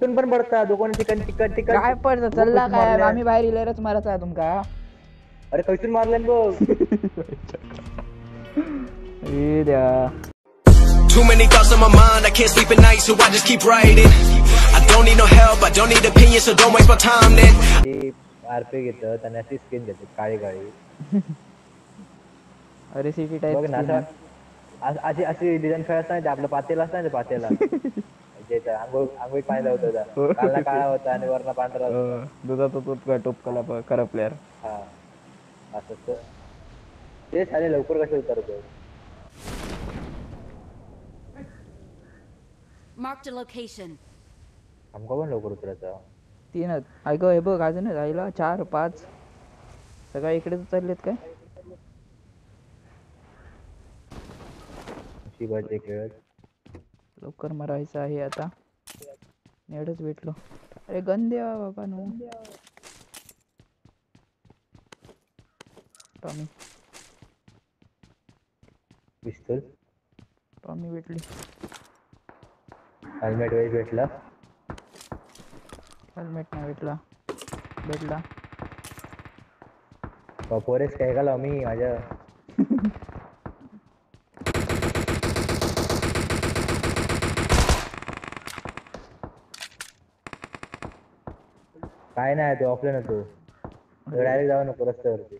तिथून पण पडता दोघांनी तिकड तिकड तिकड काय पडतं? चल्ला काय? आम्ही बाहेर इलेरच मारायचा तुमका. अरे खैसून मारल्यान बघ. द्या. Too many thoughts on my mind, I can't sleep at night, so I just keep writing. I don't need no help, I don't need opinions, so don't waste my time then. ते RP घेतात आणि अशी skin घेतात काळी काळी. अरे city बघ ना अशी- अशी डिझाईन खेळत नाही ते आपलं पातेला असतं ना ते पातेला जे ते आंघोळ आंघोळ पाणी लावत होता काळा काळा होता आणि वरना पांढरा होता. दुधाचा दूध टोपकला खरा प्लेअर हा. असं ते झाले लवकर कसे उतरतो? Marked a location. आमका पण लवकर उतरायचं. तीनच ऐक हे बघ अजूनच राहिला चार पाच. सगळ्या इकडेच चाललेत काय? खेळत लवकर मरायचं आहे आता. नेडच भेटलो. अरे गन द्या बाबा नो. टॉमी. पिस्तूल टॉमी भेटली. हेल्मेट वेज भेटला? हेल्मेट नाही भेटला. भेटला. पोरेस काय का लाव मी माझ्या काय नाही तो ऑफलाईन होतो. डायरेक्ट जाऊ नको रस्त्यावरती.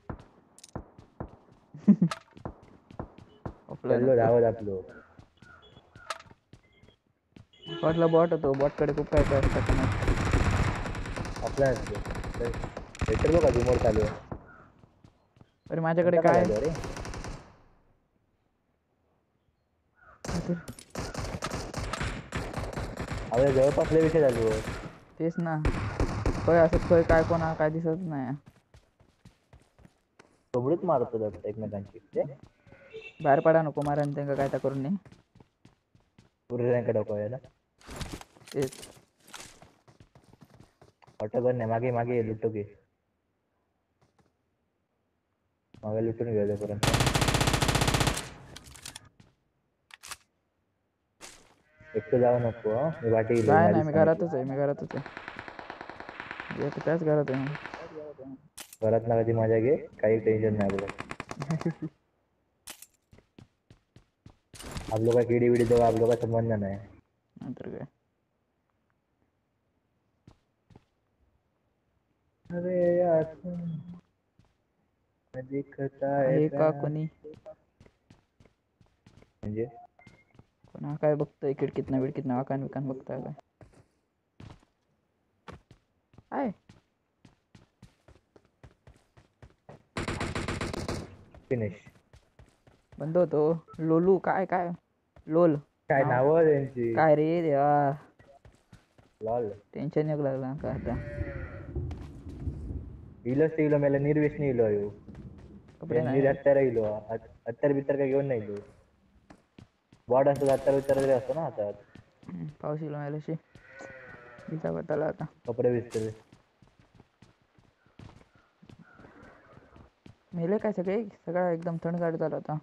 चाललो धावत आपलो. वाटला बॉट होतो? बॉटकडे खूप काय काय असतात ऑफलाईन असतो भेटर बघा झुमोर चालू. आहे अरे माझ्याकडे काय? चालू आहे रे? आपल्या जवळपास लय विषय चालू तेच ना. खय असं खय काय कोणा काय दिसत नाही सोबडूच मारतो वाटतं एकमेकांची. ते? बाहेर पडा नको मारण त्यांना काय तर करून नाही पुरुषांकडे डोकवायला तेच. ऑटो नाही मागे मागे लुटो घे. मागे लुटून घेऊ तोपर्यंत एकटं जाऊ नको. मी वाटी नाही मी. घरातच आहे मी घरातच आहे. एक त्याच घरात आहे मी. घरात ना कधी मज़ा घे काही टेन्शन नाही आपलं आपलं काय किडी बिडी जवळ आपलं काय संबंध नाही नंतर काय अरे में दिखता है आहे का प्यार. कोणी म्हणजे कोणा काय बघतोय खिडकीतनं बिडकीतनं वाकान बिकान बघताय काय Hey. फिनिश बंदो तो लोलू काय काय? लोल. काय नाव? त्यांची? काय रे देवा? लॉल. टेन्शन येऊ लागला का आता? इलोच ते इलो मेला निर्वेशने इलो येऊ कपडे नाही. अत्तार इलो. अत्तार बित्तार काय घेऊन नाही इलो. बॉड असतो अत्तार बित्तार असतो ना हातात. हम्म, पाऊस इलो मेला माझ्याशी बिजा बदला आता कपडे भिजते मेले काय सगळे सगळा एकदम थंड गाडी झाला होता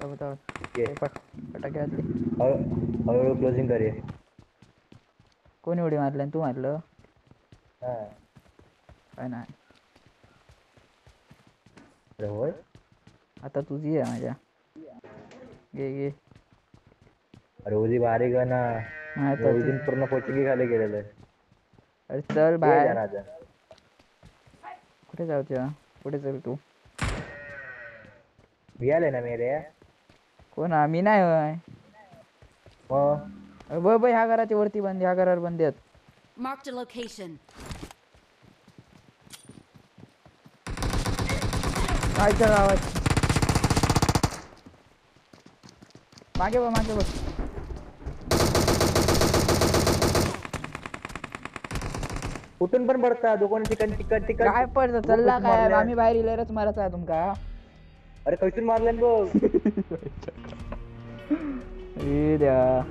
फटाके वाजले हळूहळू क्लोजिंग करूया कोणी उडी मारली तू मारलं हा काय नाही होय आता तुझी आहे माझ्या घे घे अरे उदी बारीक आहे ना नाही पूर्ण पोचकी खाली गेलेलं आहे अरे चल बाय जनार्दन. कुठे जाऊच्या कुठे चल तू? भियाले ना मेरे कोण आम्ही नाही होय। मग अरे बघ बघ ह्या घराच्या वरती बंद ह्या घरावर बंद आहेत. Marked a location. कायच्या गावात मागे बघ मागे बघ. कुठून पण पडता दोघांनी तिकड तिकड तिकड काय पडतं? चल्ला काय. आम्ही बाहेर इलेरच मारायचा आहे तुमका. अरे खैसून मारल्यान बघ. द्या.